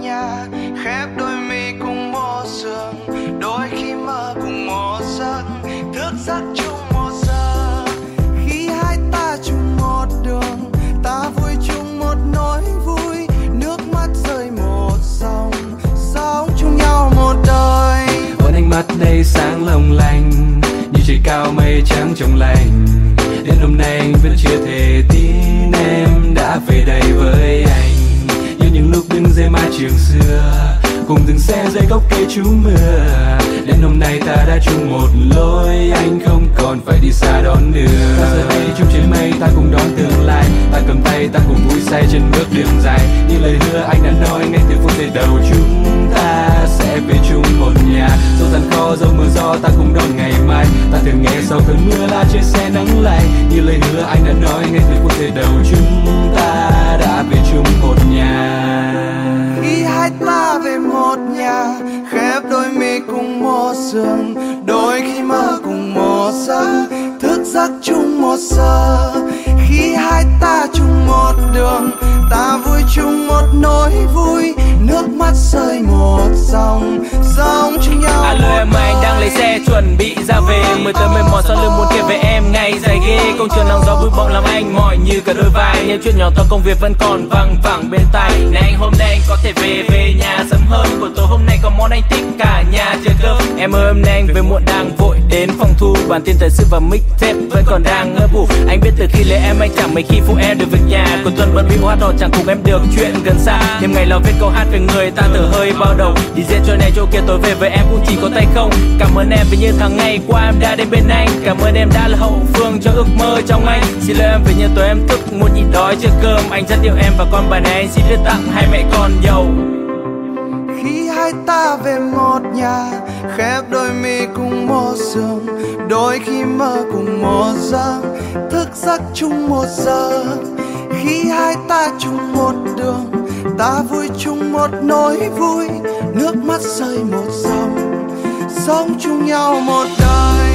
nhà khép đôi mi cùng một sương. Đôi khi mơ cùng một giấc thức giấc chung một giờ khi hai ta chung một đường, ta vui chung một nỗi vui. Nước mắt rơi một dòng, sống chung nhau một đời. Ôn ánh mắt đây sáng long lanh, như trời cao mây trắng trong lành. Đến hôm nay anh vẫn chưa thể tin em đã về đây với anh dây mai chiều trường xưa. Cùng từng xe dây gốc cây trú mưa. Đến hôm nay ta đã chung một lối, anh không còn phải đi xa đón nữa ta giờ đây chung trên mây, ta cùng đón tương lai. Ta cầm tay, ta cùng vui say trên bước đường dài. Như lời hứa anh đã nói, ngay từ phút giây đầu chúng ta sẽ về chung một nhà. Dẫu gian khó dẫu mưa gió, ta cùng đón ngày mai. Ta thường nghe sau cơn mưa là trời xe nắng lạnh như lời hứa anh đã nói, ngay từ phút giây đầu chúng ta đã về chung một nhà hai ta về một nhà khép đôi mi cùng một giường đôi khi mơ cùng một giấc thức giấc chung một giờ khi hai ta chung một đường ta vui chung một nỗi vui. Nước mắt rơi một dòng sống chung nhau Alo em anh đang lấy xe chuẩn bị ra về. Mười tờ mệt mỏi sau lưng muốn Công trường nắng gió vui bọn làm anh mỏi như cả đôi vai. Những chuyện nhỏ to công việc vẫn còn văng vẳng bên tai. Này, anh, hôm nay anh có thể về về nhà sớm hơn. Buổi tối hôm nay có món anh thích cả nhà chờ cơm. Em ơi, hôm nay anh về muộn đang vội đến phòng thu. Bản tin thời sự và mic tape vẫn còn đang ngơ vụ Anh biết từ khi lấy em, anh chẳng mấy khi phụ em được việc nhà. Cuối tuần bận bị hoa đỏ, chẳng cùng em được chuyện gần xa. Thêm ngày lo viết câu hát về người ta thở hơi bao đầu Đi diễn chỗ này, chỗ kia tối về với em cũng chỉ có tay không. Cảm ơn em vì như tháng ngày qua em đã đến bên anh. Cảm ơn em đã là hậu phương cho ước mơ trong anh Xin lỗi em vì như tối em thức muốn nhịn đói chưa cơm. Anh rất yêu em và con bài này, anh xin đưa tặng hai mẹ con giàu khi hai ta về một nhà, khép đôi mi cùng một giường đôi khi mơ cùng một giấc, thức giấc chung một giờ. Khi hai ta chung một đường, ta vui chung một nỗi vui, nước mắt rơi một dòng, sống chung nhau một đời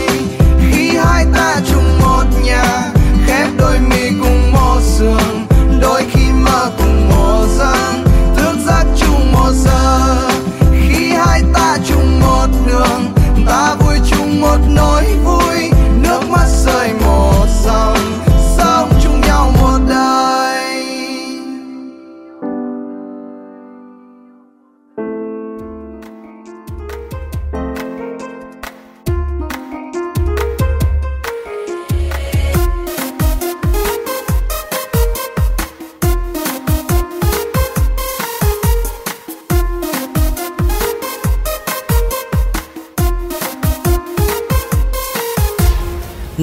hai ta chung một nhà, khép đôi mi cùng một giường đôi khi mơ cùng một giấc, thức giấc chung một giờ. Khi hai ta chung một đường, ta vui chung một nỗi vui, nước mắt rơi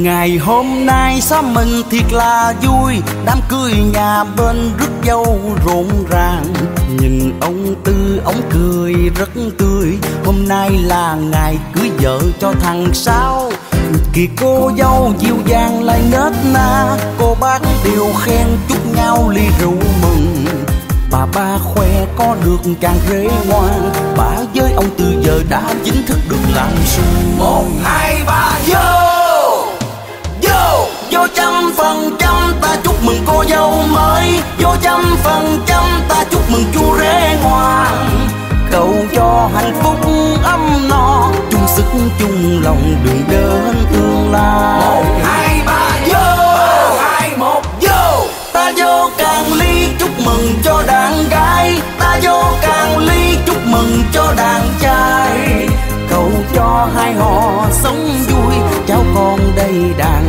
Ngày hôm nay xóm mình thiệt là vui Đám cưới nhà bên rước dâu rộn ràng. Nhìn ông Tư ông cười rất tươi Hôm nay là ngày cưới vợ cho thằng Sáu kỳ cô dâu dịu dàng lại nết na Cô bác đều khen chúc nhau ly rượu mừng. Bà ba khoe có được chàng rể ngoan Bà với ông Tư giờ đã chính thức được làm xuân Một, hai, ba, vô! Trăm phần trăm ta chúc mừng cô dâu mới. Vô trăm phần trăm ta chúc mừng chú rể ngoan. Cầu cho hạnh phúc ấm no chung sức chung lòng đường đến tương lai. Một, hai, ba, vô! Hai, một, vô! Ta vô càng ly chúc mừng cho đàn gái. Ta vô càng ly chúc mừng cho đàn trai. Cầu cho hai họ sống vui Cháu con đây đàn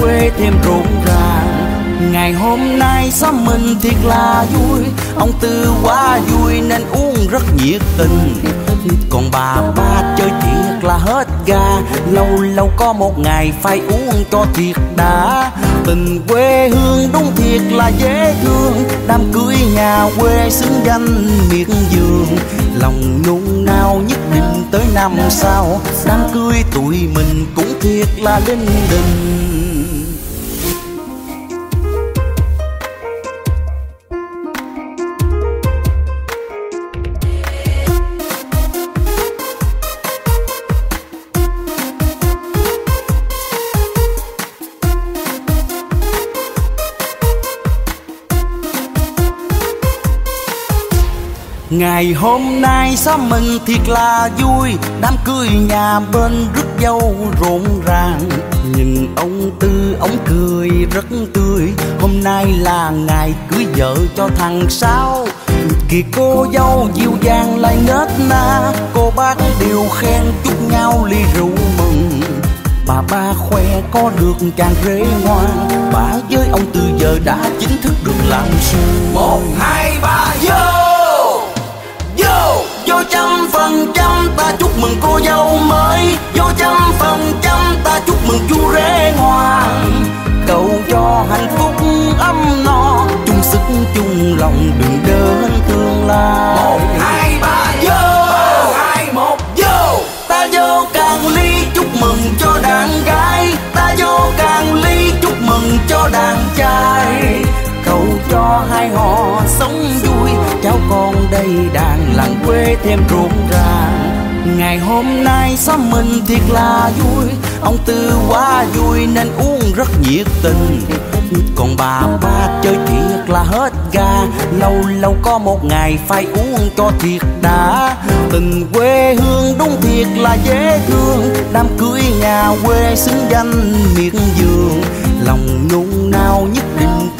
quê thêm rộn ràng. Ngày hôm nay xóm mình thiệt là vui. Ông Tư quá vui nên uống rất nhiệt tình. Còn bà ba chơi thiệt là hết ga. Lâu lâu có một ngày phải uống cho thiệt đã. Tình quê hương đúng thiệt là dễ thương. Đám cưới nhà quê xứng danh miệt vườn. Lòng nôn nao nhất định tới năm sau. Đám cưới tụi mình cũng thiệt là linh đình. Ngày hôm nay xóm mình thiệt là vui. Đám cưới nhà bên rước dâu rộn ràng. Nhìn ông Tư ông cười rất tươi. Hôm nay là ngày cưới vợ cho thằng Sáu. Kì cô dâu dịu dàng lại nết na. Cô bác đều khen chúc nhau ly rượu mừng. Bà ba khoe có được chàng rể ngoan Bà với ông Tư giờ đã chính thức được làm sư Một, hai, ba, vô! Trăm phần trăm ta chúc mừng cô dâu mới. Vô trăm phần trăm ta chúc mừng chú rể ngoan. Cầu cho hạnh phúc ấm no chung sức chung lòng đừng đơn tương lai Một, hai, ba, vô! Hai, một, vô! Ta vô càng ly chúc mừng cho đàn gái. Ta vô càng ly chúc mừng cho đàn trai. Cầu cho hai họ đang đây làng quê thêm rộn ràng. Ngày hôm nay xóm mình thiệt là vui, Ông Tư quá vui nên uống rất nhiệt tình. Còn bà ba chơi thiệt là hết ga, Lâu lâu có một ngày phải uống cho thiệt đã. Tình quê hương đúng thiệt là dễ thương, Đám cưới nhà quê xứng danh miệt vườn. Lòng nhung nao nhất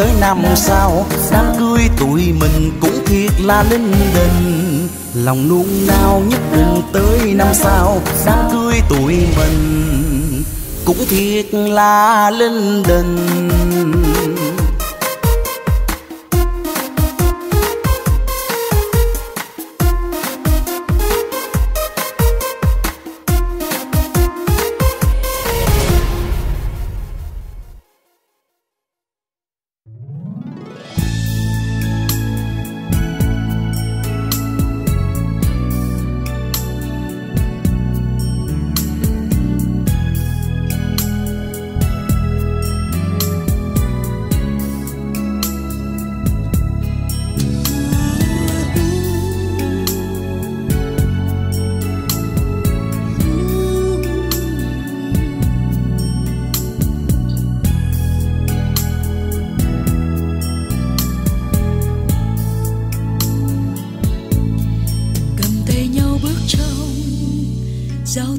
tới năm sau, Đám cưới tụi mình cũng thiệt là linh đình. Lòng nung nao nhất định tới năm sau, đám cưới tụi mình cũng thiệt là linh đình. Giao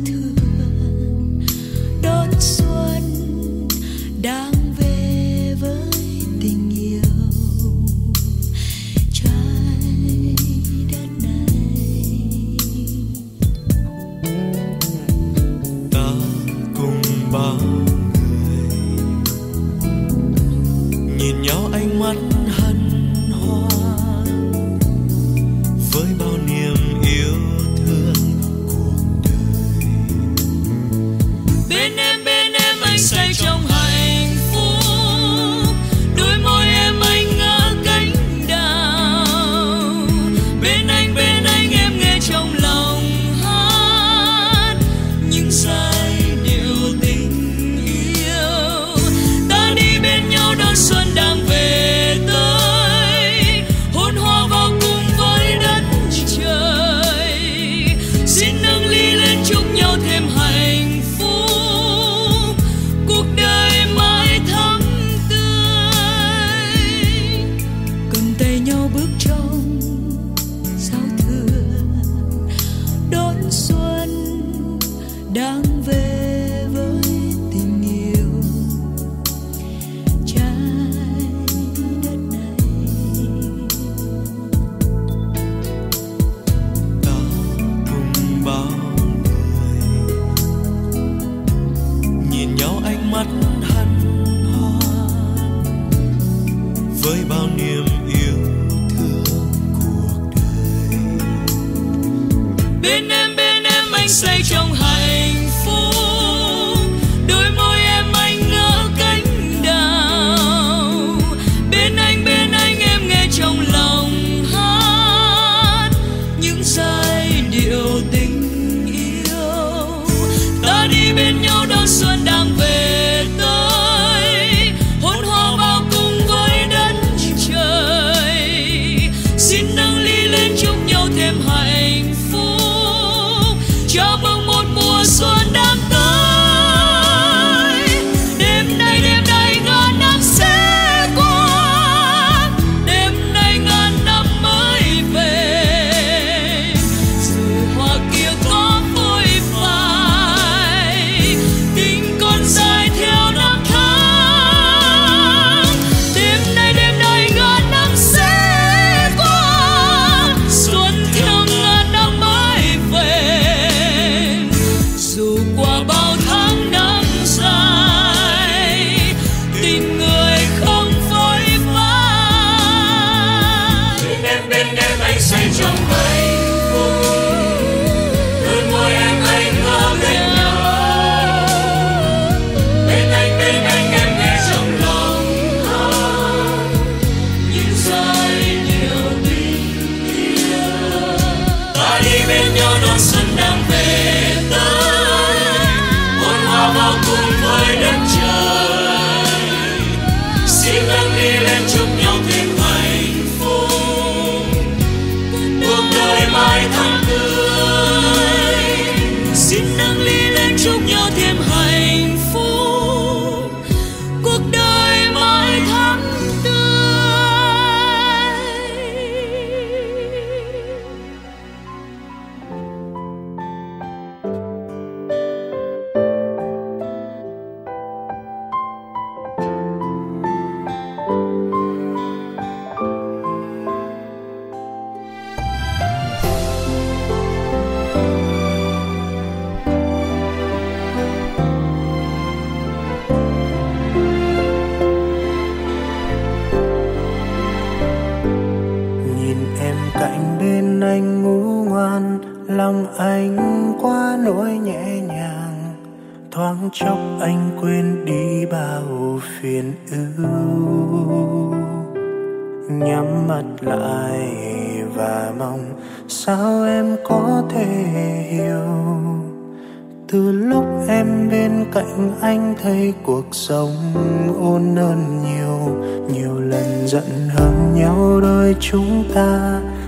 not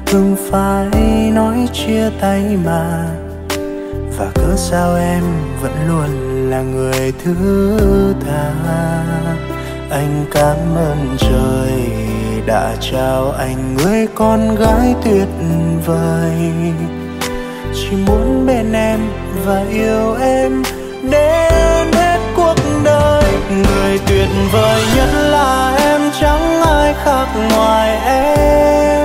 không phải nói chia tay mà. Và cớ sao em vẫn luôn là người thứ tha? Anh cảm ơn trời đã trao anh người con gái tuyệt vời. Chỉ muốn bên em và yêu em đến hết cuộc đời. Người tuyệt vời nhất là em, chẳng ai khác ngoài em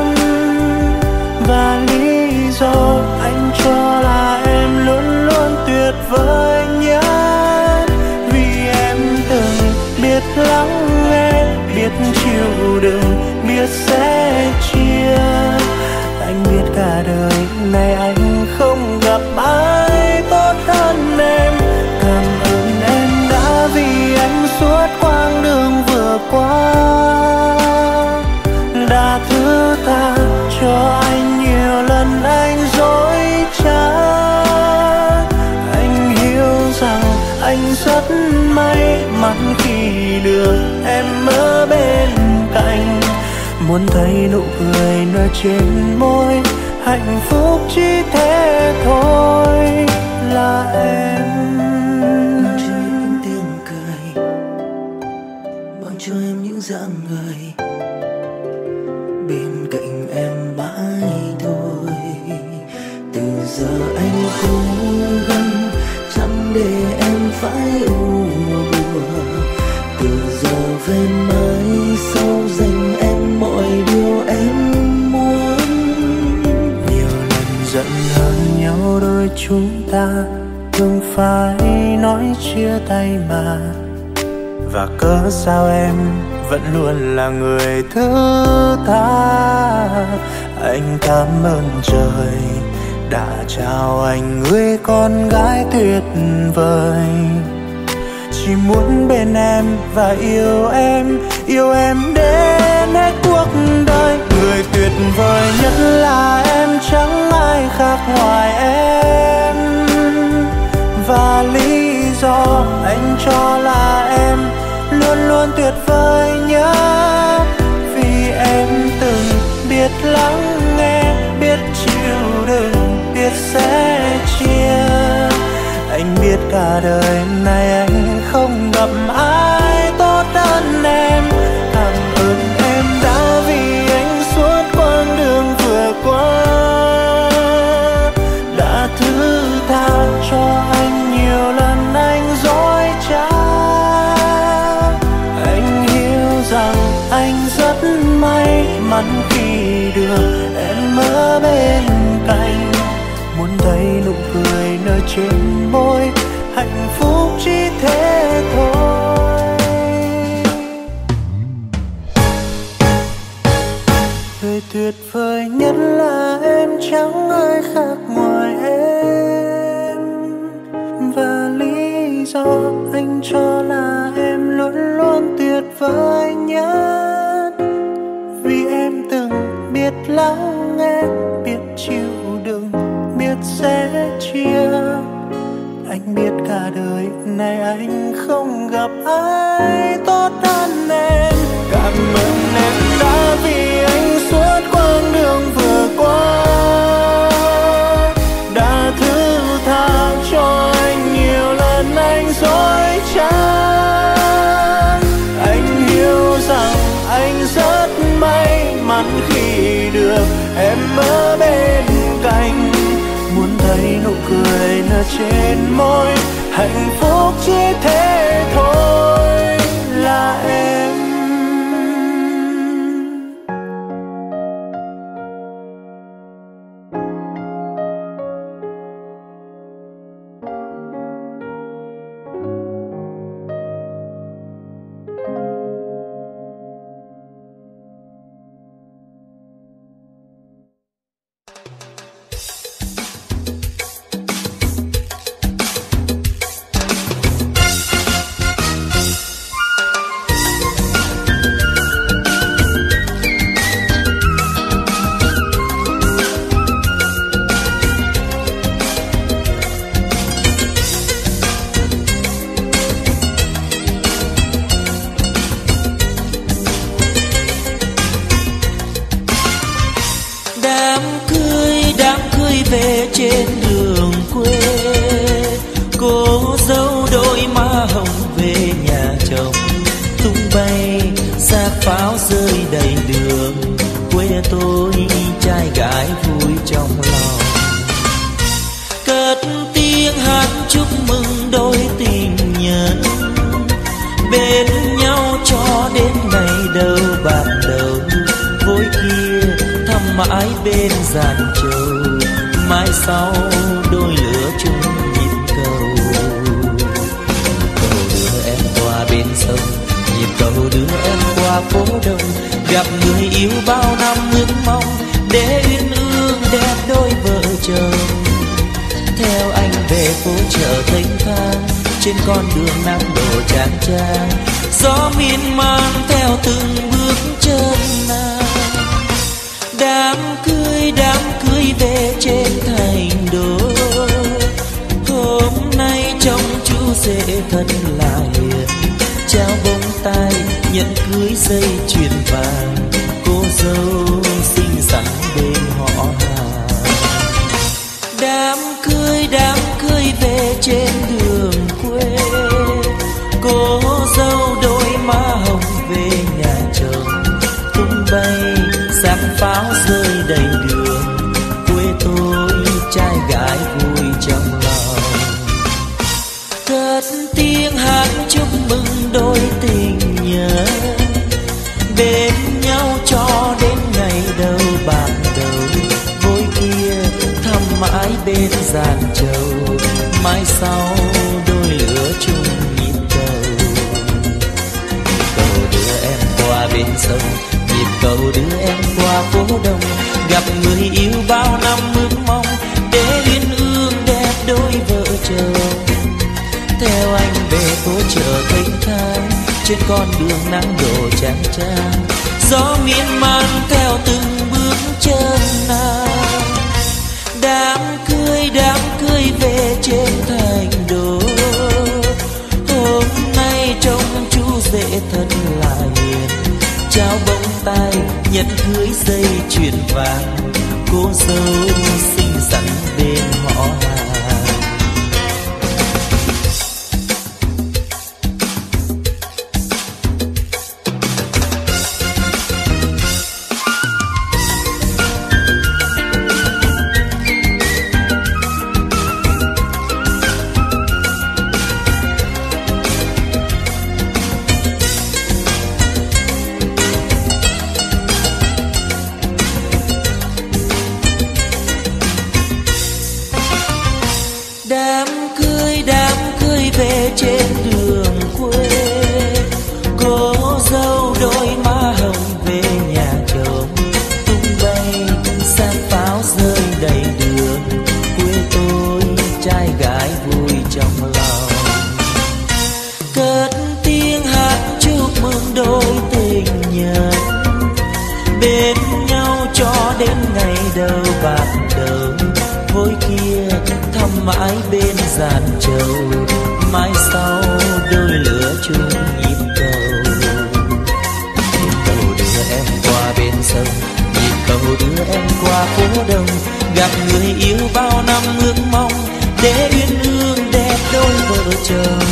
do anh cho là em luôn luôn tuyệt vời nhất. Vì em từng biết lắng nghe, biết chịu đựng, biết sẽ chia. Anh biết cả đời này anh không gặp ai tốt hơn em. Cảm ơn em đã vì anh suốt quãng đường vừa qua. Đã thứ tha muốn thấy nụ cười nở trên môi, hạnh phúc chỉ thế thôi. Là em. Mang cho em những tiếng cười mang cho em những dạng người. Bên cạnh em mãi thôi. Từ giờ anh cố gắng chẳng để em phải u phải nói chia tay mà. Và cớ sao em vẫn luôn là người thứ tha? Anh cảm ơn trời đã trao anh người con gái tuyệt vời. Chỉ muốn bên em và yêu em yêu em đến hết cuộc đời. Người tuyệt vời nhất là em, chẳng ai khác ngoài em lý do anh cho là em luôn luôn tuyệt vời nhất vì em từng biết lắng nghe, biết chịu đựng, biết sẽ chia. Anh biết cả đời này anh không gặp ai. Hạnh phúc chỉ thế thôi. Người tuyệt vời nhất là em, chẳng ai khác ngoài em. Và lý do anh cho là em luôn luôn tuyệt vời nhất. Vì em từng biết lắng nghe, biết chịu đựng, biết sẽ chia cả đời này anh không gặp ai tốt hơn em. Cảm ơn em đã vì anh suốt quãng đường vừa qua. Đã thứ tha cho anh nhiều lần anh dối trá. Anh hiểu rằng anh rất may mắn khi được em ở bên cạnh. Muốn thấy nụ cười nở trên môi hạnh phúc chỉ thế thôi. 见 đưa em qua phố đông, gặp người yêu bao năm ước mong, để duyên ương đẹp đôi vợ chồng. Theo anh về phố chợ thanh thang, trên con đường nắng đổ chang trang gió miên man theo từng bước chân nàng đám cưới đám cưới về trên thang. Nhận cưới dây chuyền vàng cô dâu xinh xắn bên họ hàng. bao năm ước mong để uyên ương đẹp đôi vợ chồng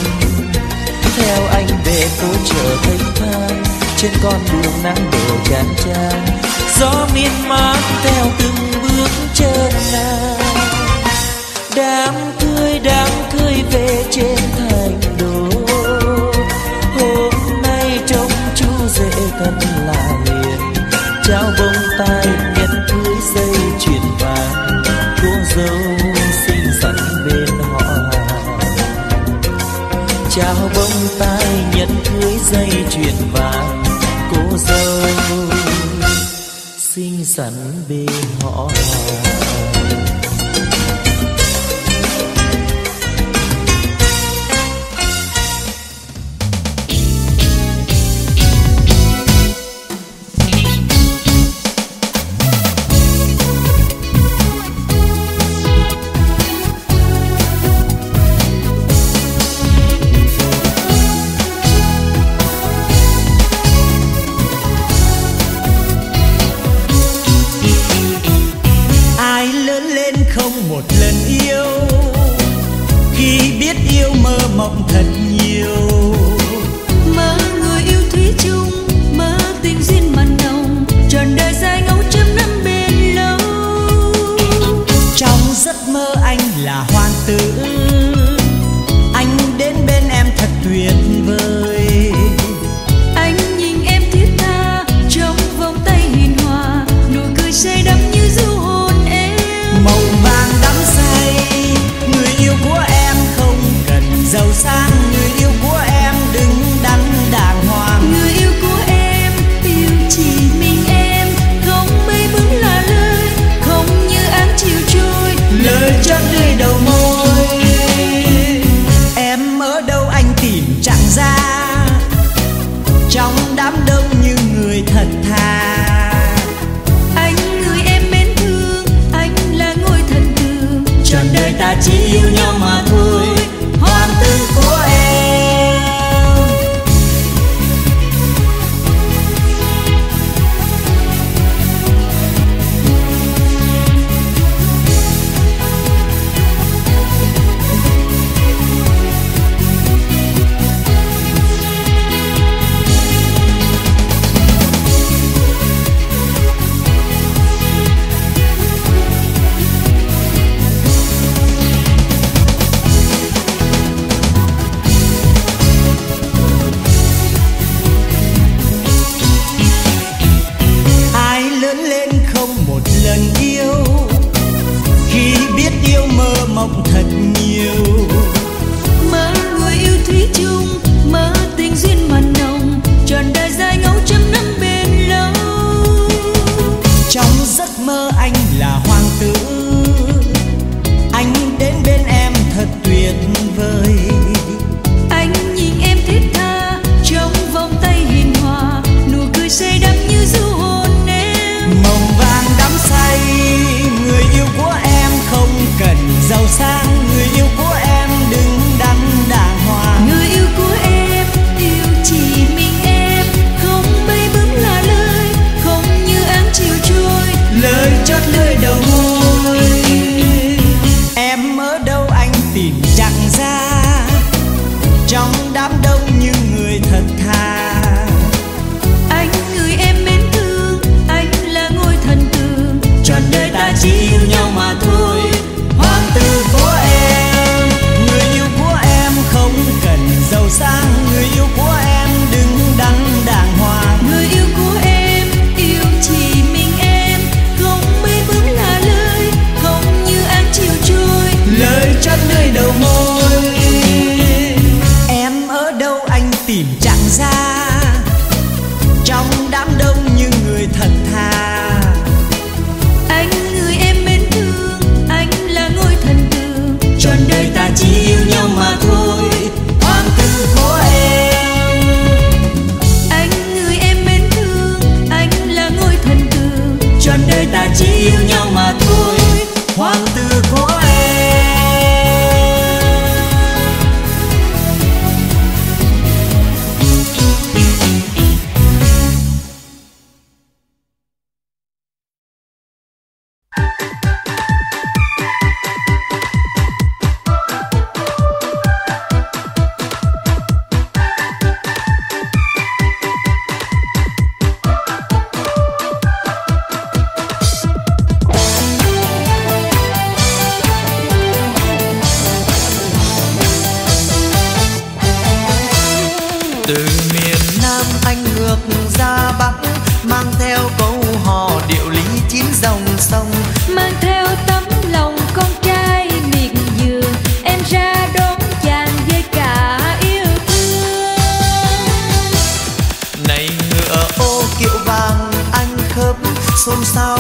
theo anh về phố chợ thanh thang, trên con đường nắng đổ chán chán gió miên man theo từng bước chân nàng đám trao bông tai nhẫn cưới dây chuyền vàng, cô dâu. Xinh xắn bên họ hàng. anh ngược ra bắc mang theo câu hò điệu lý chín dòng sông. Mang theo tấm lòng con trai miệt dừa em ra đón chàng với cả yêu thương. Này ngựa ô kiệu vàng anh khớp xôn xao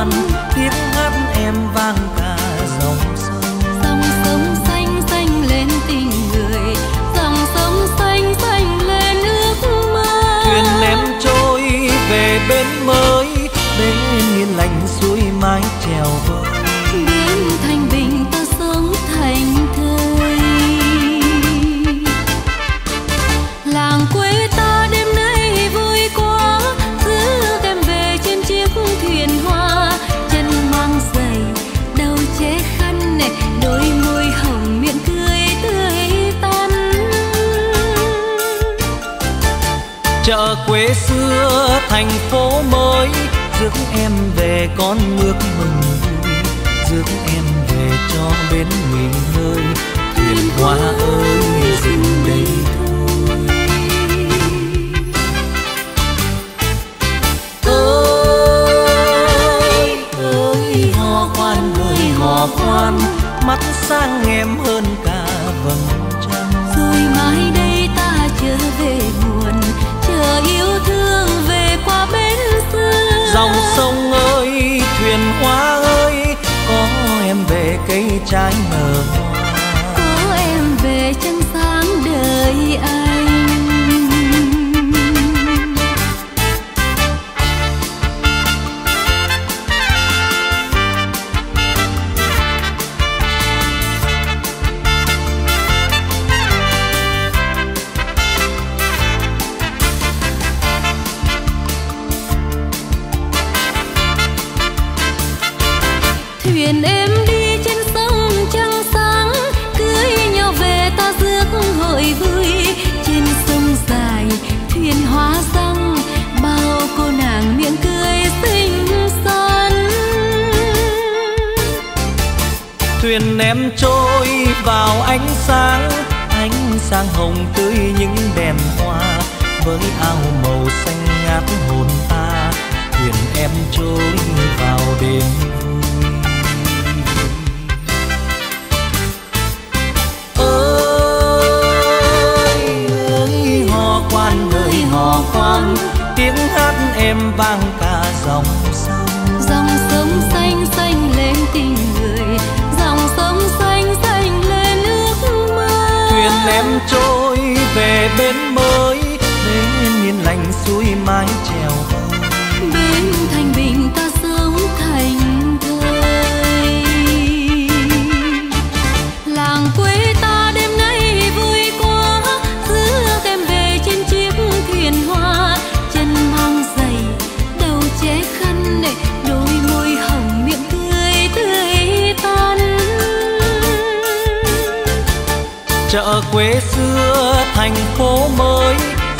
one people quê xưa, thành phố mới. Rước em về con ngước mừng vui. Rước em về cho bên mình nơi thuyền hoa ơi dừng đây thôi ơi ơi hò khoan ơi hò khoan. Mắt sang em hơn trái mờ chợ quê xưa thành phố mới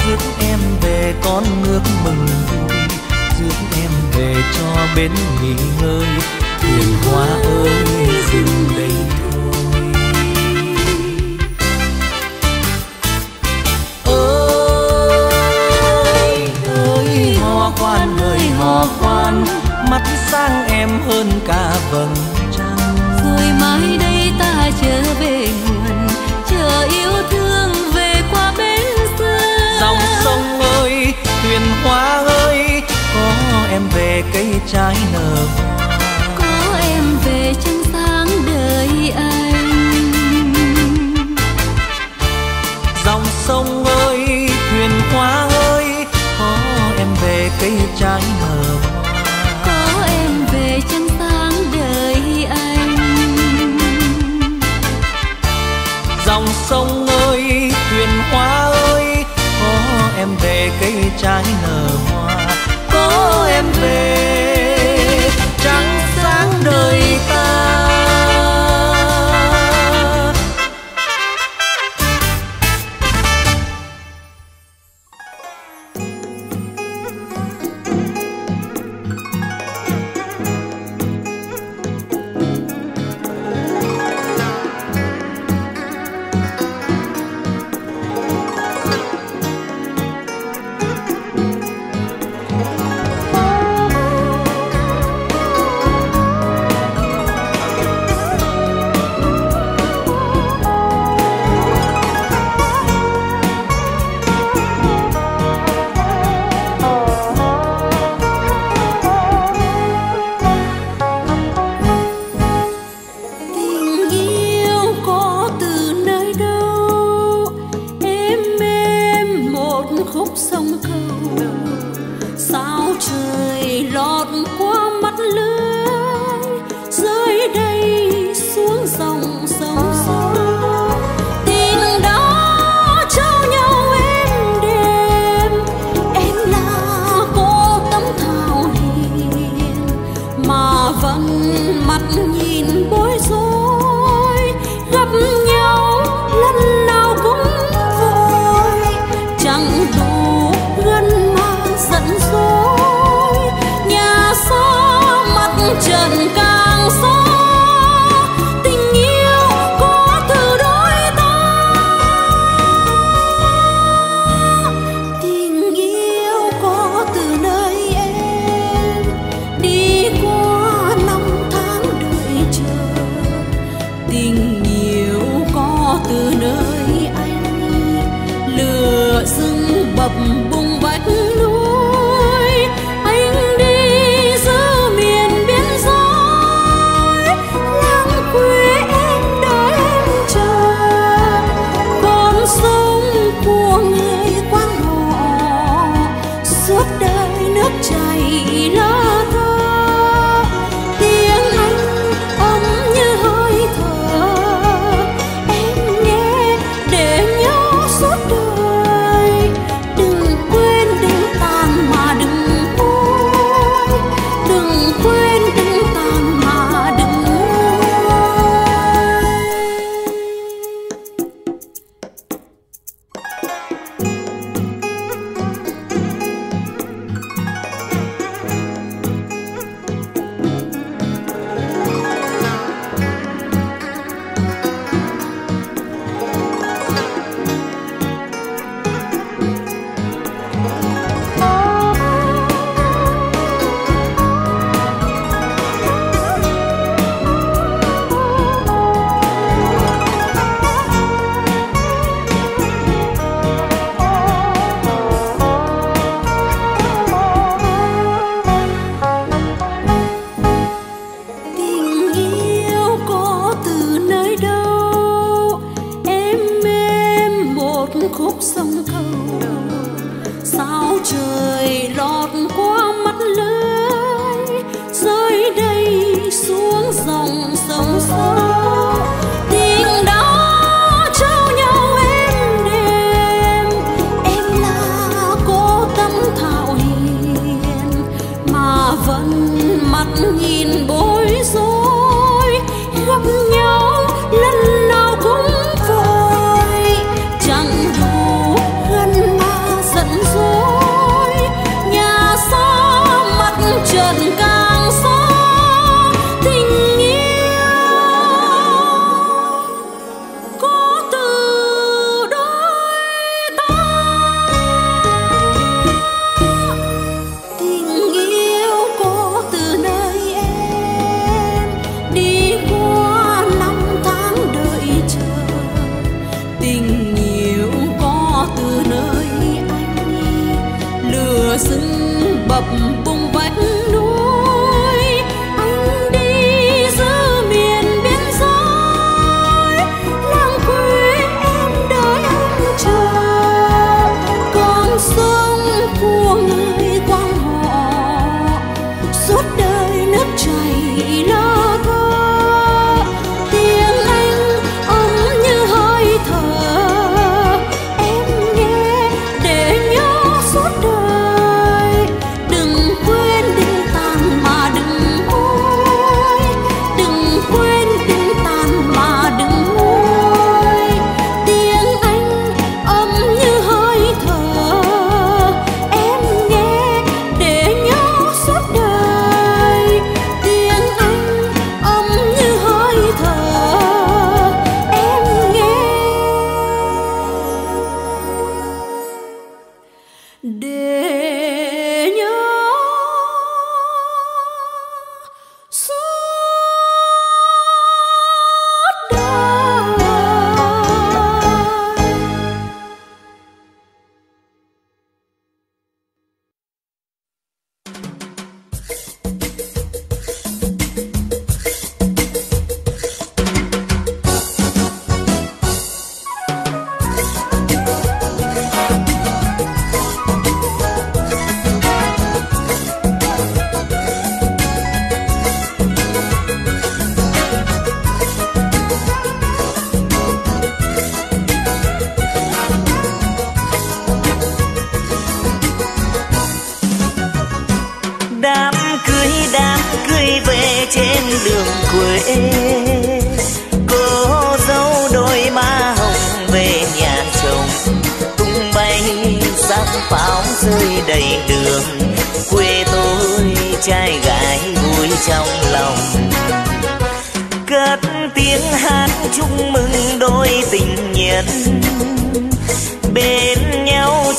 rước em về con nước mừng vui rước em về cho bến nghỉ ngơi. Thuyền hoa ơi, dừng đây thôi. Ơi ơi hoa quan, ơi, hoa quan, mắt sang em hơn cả vầng trăng. Rồi mai đây ta trở về thuyền hoa ơi có em về cây trái nở có em về trăng sáng đời anh. Dòng sông ơi thuyền hoa ơi có em về cây trái nở có em về trăng sáng đời anh. Dòng sông em về cây trái nở hoa có em về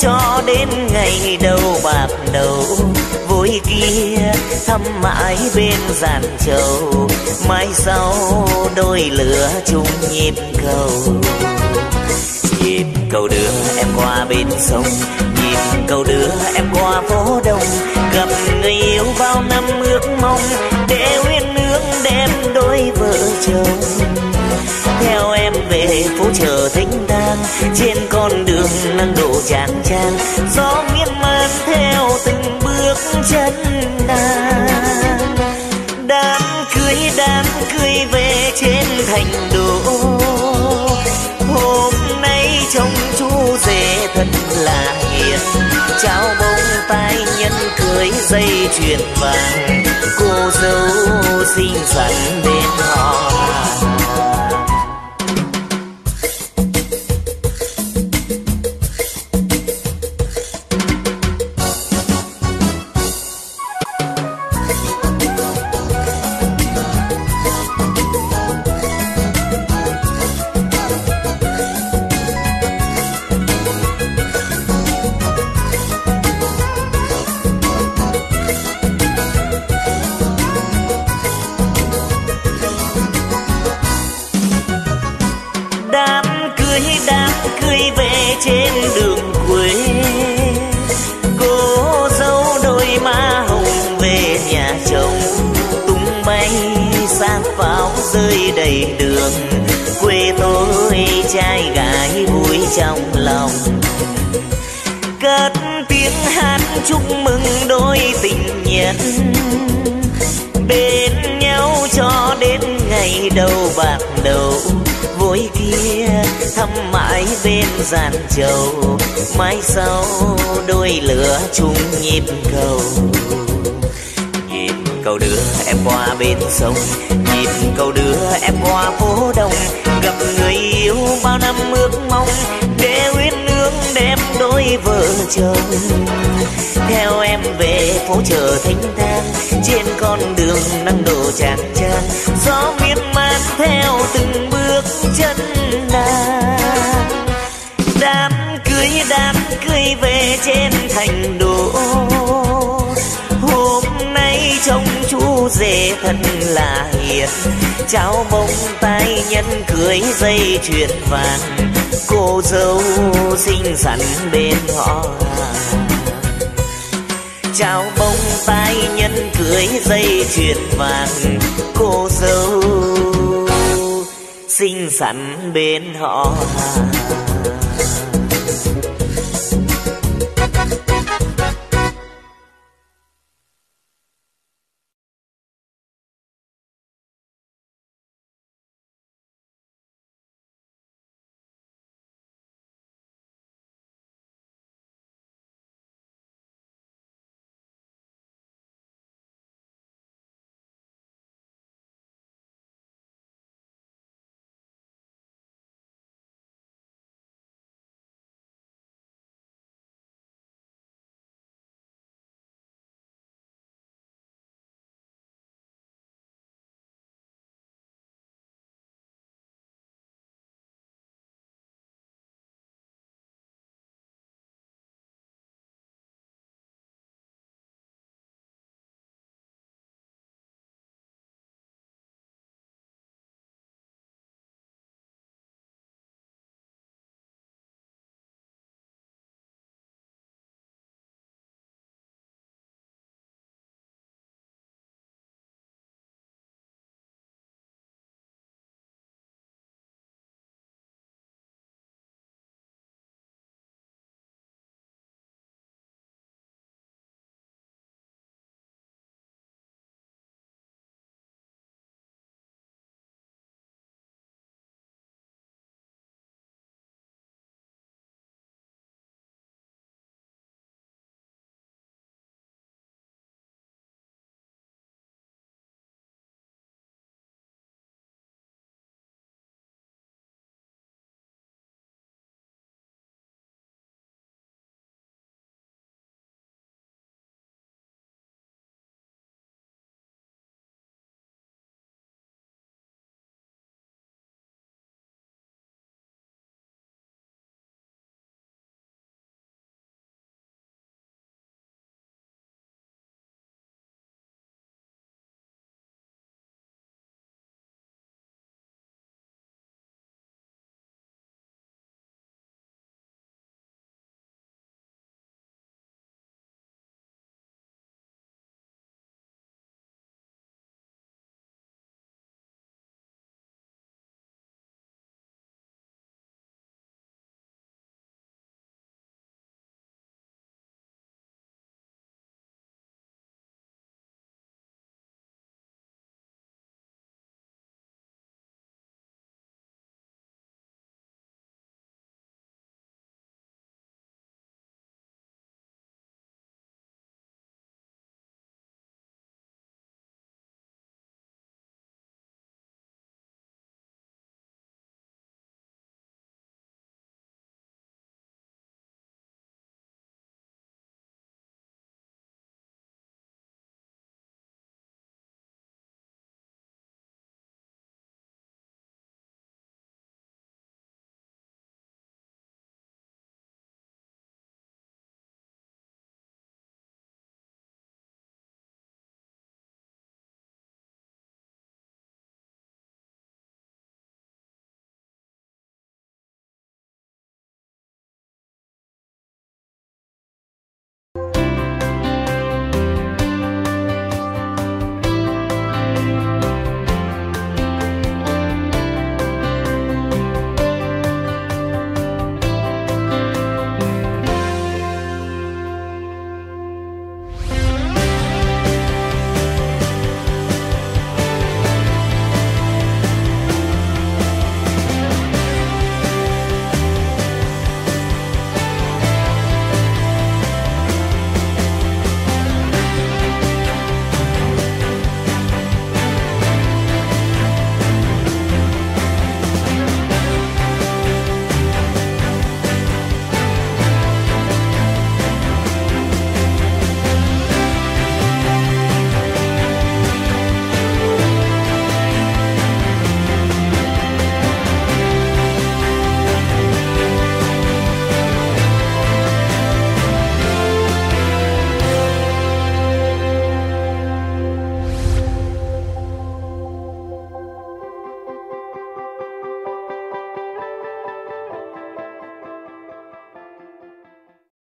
cho đến ngày đầu bạc đầu. Vui kia thăm mãi bên giàn trầu mai sau đôi lửa chung nhịp cầu. Nhịp cầu đưa em qua bên sông, nhịp cầu đưa em qua phố đông. Gặp người yêu bao năm ước mong, để uyên ương đem đôi vợ chồng theo em về phố chợ thênh thang trên con đường nắng đổ tràn tràn gió miên man theo từng bước chân nàng. Đám cưới đám cưới về trên thành đô. Hôm nay trông chú rể thật là hiền. Trao bông tai nhân cưới dây chuyền vàng. Cô dâu xinh xắn bên họ về đường, quê tôi trai gái vui trong lòng. Cất tiếng hát chúc mừng đôi tình nhân. Bên nhau cho đến ngày đầu bạc đầu, vui kia thăm mãi bên giàn trầu mai sau đôi lửa chung nhịp cầu cầu đưa em qua bên sông. Nhìn cầu đưa em qua phố đông, gặp người yêu bao năm ước mong. Để uyên ương đem đôi vợ chồng. Theo em về phố chợ thanh thang trên con đường nắng đổ chàng trang gió miên man theo từng bước chân nàng. Đám cưới đám cưới về trên thành đô trông chú rể thật là hiền. Trao bông tay nhân cưới dây chuyền vàng. Cô dâu xinh xắn bên họ. Hàng trao bông tay nhân cưới dây chuyền vàng. Cô dâu xinh xắn bên họ. hàng